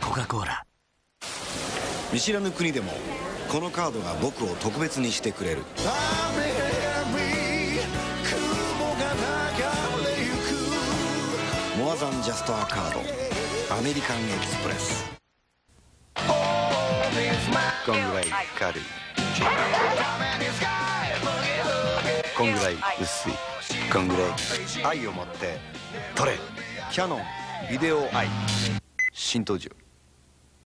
コカ・コーラ。見知らぬ国でもこのカードが僕を特別にしてくれる。モアザンジャストアカード。アメリカンエキスプレス。こんぐらい軽いこんぐらい薄い。こんぐらい愛を持って取れ。キャノン。ビデオアイ新登場